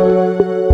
Música